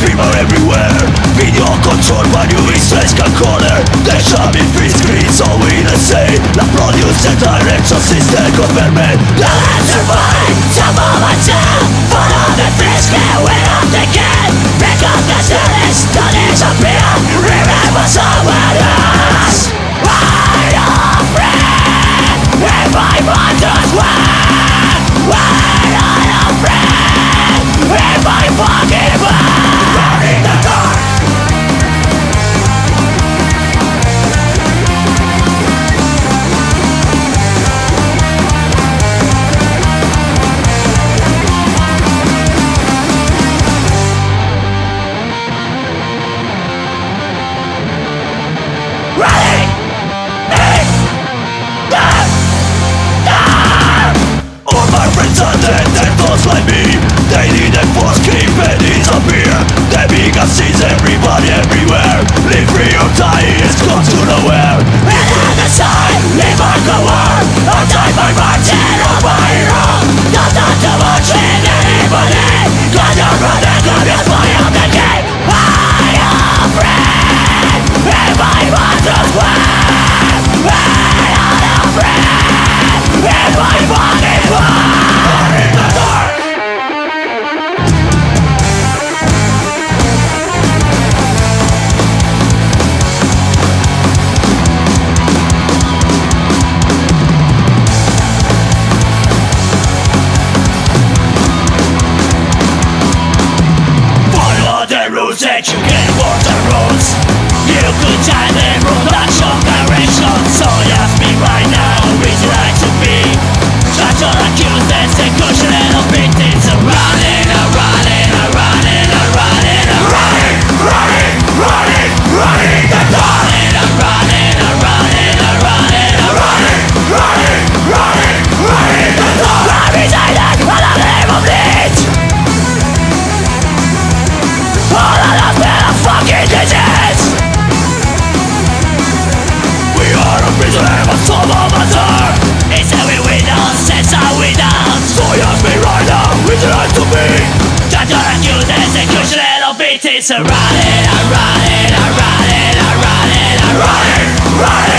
Streamer everywhere. Video control by new strange can corner? They shall be free screens all we the same La produce and direction system government. La survive, zamować się Wodone wszystkie łerotyki Recognize the list, to nie zabija Remember some the force keep and disappear The biggest sees everybody everywhere. Live free or die, it's close to nowhere. Live on the side, live on the war I die by right and I by wrong Don't talk too much in anybody Cause you're running, cause that you get. dictates I rot it, I rot it, I rot it, I rot it, I rot it, rot it.